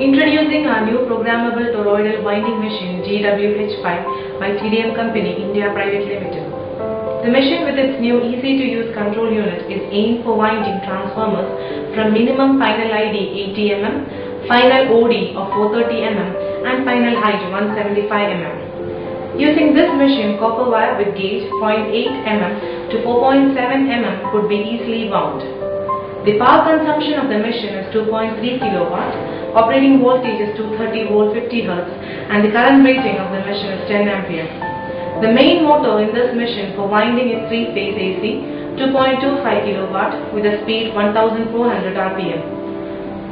Introducing our new programmable toroidal winding machine GWH5 by TDM Company India Private Limited. The machine with its new easy to use control unit is aimed for winding transformers from minimum final ID 80 mm, final OD of 430 mm and final height 175 mm. Using this machine, copper wire with gauge 0.8 mm to 4.7 mm could be easily wound. The power consumption of the machine is 2.3 kilowatt, operating voltage is 230 volt 50 Hz and the current rating of the machine is 10 ampere. The main motor in this machine for winding is 3 phase AC 2.25 kilowatt with a speed 1400 rpm.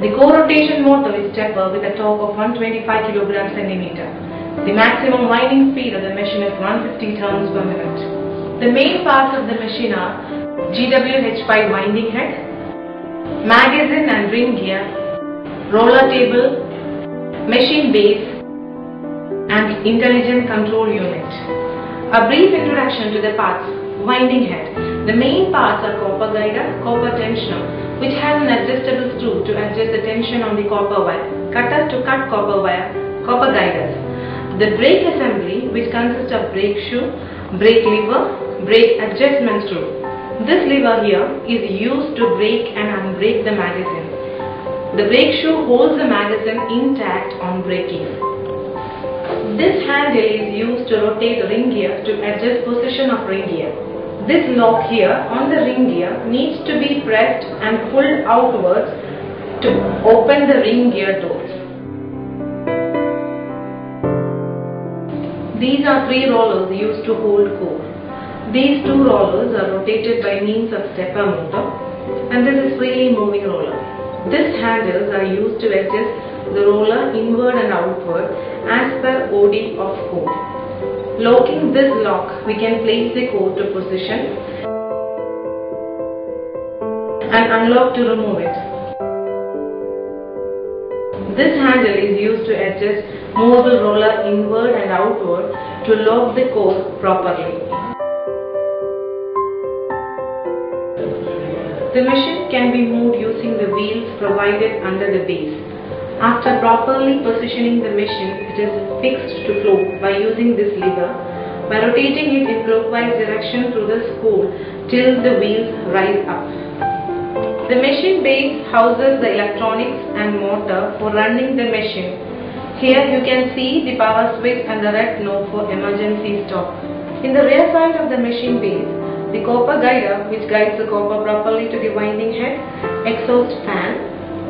The co-rotation motor is stepper with a torque of 125 kg centimeter. The maximum winding speed of the machine is 150 turns per minute. The main parts of the machine are GWH5 winding head, magazine and ring gear, roller table, machine base and intelligent control unit. A brief introduction to the parts. Winding head. The main parts are copper guider, copper tensioner which has an adjustable screw to adjust the tension on the copper wire, cutter to cut copper wire, copper guiders. The brake assembly which consists of brake shoe, brake lever, brake adjustment screw. This lever here is used to brake and unbrake the magazine. The brake shoe holds the magazine intact on braking. This handle is used to rotate the ring gear to adjust position of ring gear. This lock here on the ring gear needs to be pressed and pulled outwards to open the ring gear doors. These are three rollers used to hold core. These two rollers are rotated by means of stepper motor and this is freely moving roller. These handles are used to adjust the roller inward and outward as per OD of core. Locking this lock, we can place the core to position and unlock to remove it. This handle is used to adjust movable roller inward and outward to lock the core properly. The machine can be moved using the wheels provided under the base. After properly positioning the machine, it is fixed to float by using this lever. By rotating it in clockwise direction through the spool till the wheels rise up. The machine base houses the electronics and motor for running the machine. Here you can see the power switch and the red knob for emergency stop. In the rear side of the machine base, the copper guider which guides the copper properly to the winding head, exhaust fan,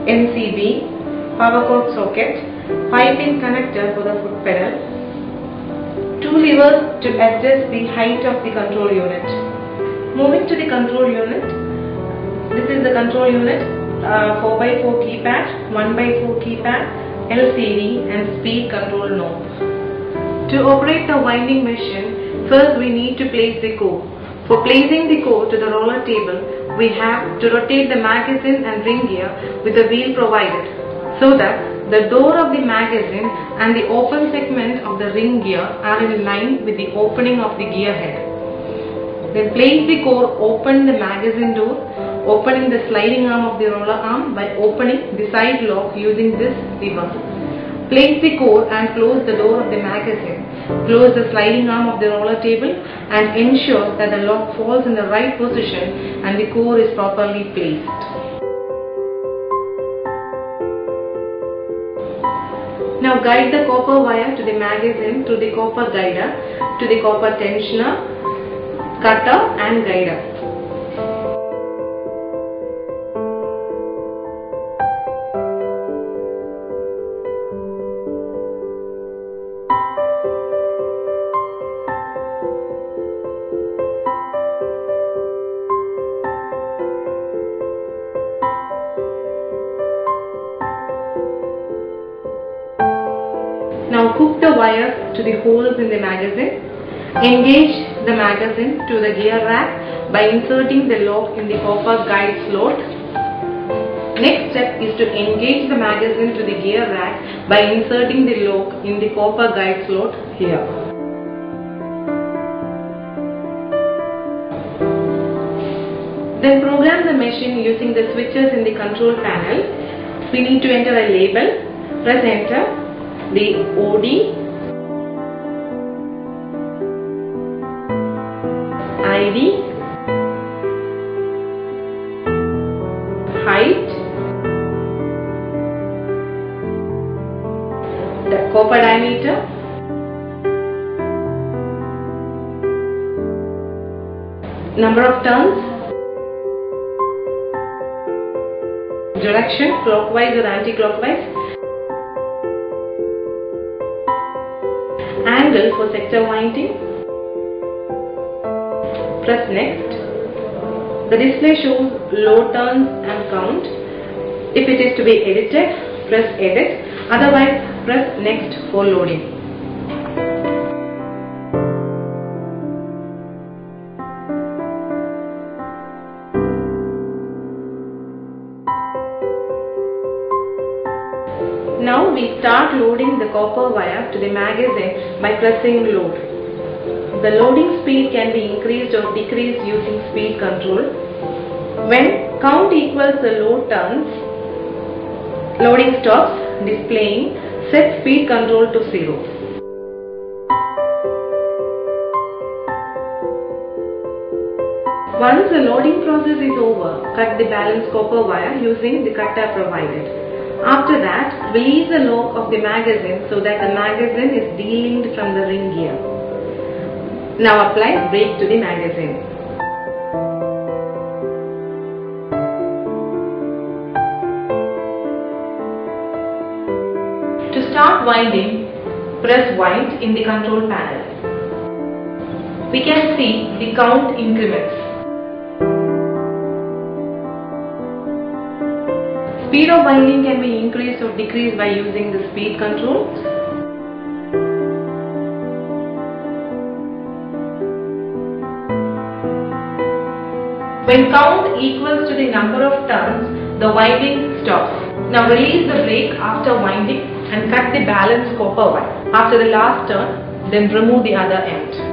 MCB, power cord socket, 5-pin connector for the foot pedal, two levers to adjust the height of the control unit. Moving to the control unit, this is the control unit, uh, 4x4 keypad, 1x4 keypad, LCD and speed control knob. To operate the winding machine, first we need to place the core. For placing the core to the roller table, we have to rotate the magazine and ring gear with the wheel provided so that the door of the magazine and the open segment of the ring gear are in line with the opening of the gear head. Then place the core, open the magazine door, opening the sliding arm of the roller arm by opening the side lock using this lever. Place the core and close the door of the magazine. Close the sliding arm of the roller table and ensure that the lock falls in the right position and the core is properly placed. Now guide the copper wire to the magazine through the copper guider to the copper tensioner, cutter and guider. Now hook the wire to the holes in the magazine. Engage the magazine to the gear rack by inserting the lock in the copper guide slot. Next step is to engage the magazine to the gear rack by inserting the lock in the copper guide slot here. Then program the machine using the switches in the control panel. We need to enter a label Press enter. The OD, ID, height, the copper diameter, number of turns, direction clockwise or anti-clockwise, for sector winding, press next. The display shows load turns and count. If it is to be edited, press edit, otherwise press next for loading. Now we start loading the copper wire to the magazine by pressing load. The loading speed can be increased or decreased using speed control. When count equals the load turns, loading stops displaying set speed control to 0. Once the loading process is over, cut the balance copper wire using the cutter provided. After that, release the lock of the magazine so that the magazine is de-linked from the ring gear. Now apply brake to the magazine. To start winding, press wind in the control panel. We can see the count increments. Speed of winding can be increased or decreased by using the speed control. When count equals to the number of turns, the winding stops. Now release the brake after winding and cut the balance copper wire. After the last turn, then remove the other end.